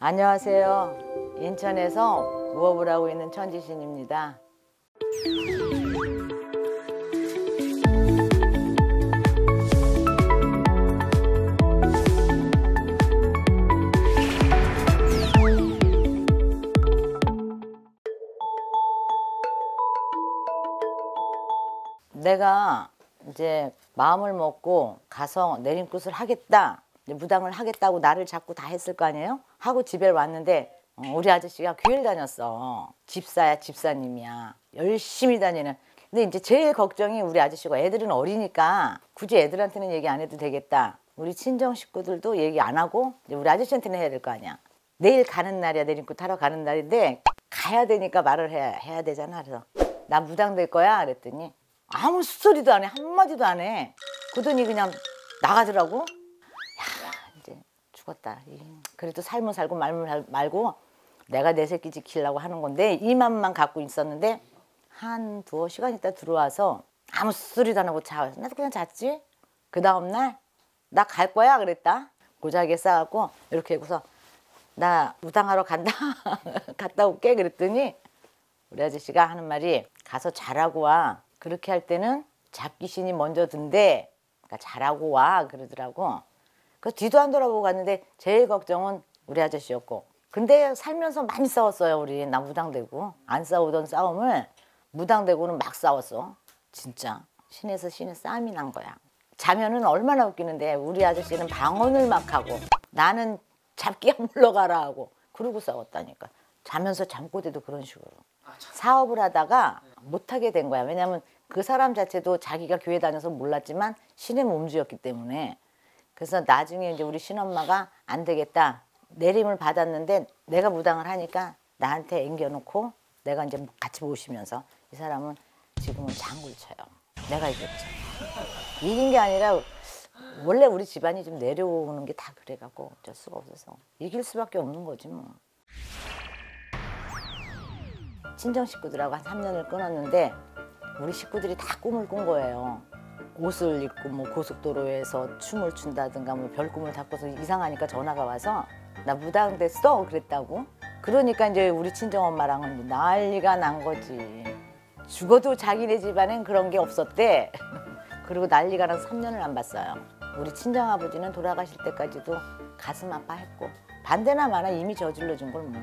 안녕하세요. 인천에서 무업을 하고 있는 천지신입니다. 내가 이제 마음을 먹고 가서 내림굿을 하겠다, 무당을 하겠다고 나를 잡고 다 했을 거 아니에요? 하고 집에 왔는데 어, 우리 아저씨가 교회를 다녔어. 집사야, 집사님이야. 열심히 다니는. 근데 이제 제일 걱정이 우리 아저씨가 애들은 어리니까 굳이 애들한테는 얘기 안 해도 되겠다. 우리 친정 식구들도 얘기 안 하고 우리 아저씨한테는 해야 될 거 아니야. 내일 가는 날이야. 내림굿 타러 가는 날인데 가야 되니까 말을 해야, 해야 되잖아. 그래서 나 무당 될 거야. 그랬더니 아무 소리도 안 해. 한마디도 안 해. 그러더니 그냥 나가더라고. 죽었다. 이, 그래도 삶을 살고 말을 말고 내가 내 새끼 지키려고 하는 건데 이 맘만 갖고 있었는데 한 두어 시간 있다 들어와서 아무 소리도 안 하고 자. 나도 그냥 잤지. 그 다음날 나 갈 거야 그랬다. 고자기에 싸갖고 이렇게 해고서 나 무당하러 간다. 갔다 올게 그랬더니 우리 아저씨가 하는 말이 가서 잘하고 와. 그렇게 할 때는 잡귀신이 먼저 든대. 그러니까 잘하고 와 그러더라고. 그 뒤도 안 돌아보고 갔는데 제일 걱정은 우리 아저씨였고. 근데 살면서 많이 싸웠어요 우리 나 무당되고 안 싸우던 싸움을 무당되고는 막 싸웠어. 진짜 신에서 신의 싸움이 난 거야. 자면은 얼마나 웃기는데 우리 아저씨는 방언을 막 하고 나는 잡기야 물러가라 하고 그러고 싸웠다니까. 자면서 잠꼬대도 그런 식으로. 사업을 하다가 못하게 된 거야. 왜냐하면 그 사람 자체도 자기가 교회 다녀서 몰랐지만 신의 몸주였기 때문에. 그래서 나중에 이제 우리 친엄마가 안 되겠다. 내림을 받았는데 내가 무당을 하니까 나한테 앵겨놓고 내가 이제 같이 모시면서 이 사람은 지금은 장구를 쳐요. 내가 이겼죠. 이긴 게 아니라 원래 우리 집안이 좀 내려오는 게 다 그래갖고 어쩔 수가 없어서 이길 수밖에 없는 거지 뭐. 친정 식구들하고 한 3년을 끊었는데 우리 식구들이 다 꿈을 꾼 거예요. 옷을 입고 뭐 고속도로에서 춤을 춘다든가 뭐 별꿈을 다 꿔서 이상하니까 전화가 와서 나 무당 됐어 그랬다고. 그러니까 이제 우리 친정 엄마랑은 난리가 난 거지. 죽어도 자기네 집안엔 그런 게 없었대. 그리고 난리가 나서 3년을 안 봤어요. 우리 친정 아버지는 돌아가실 때까지도 가슴 아파했고 반대나 마나 이미 저질러 준 걸 뭐.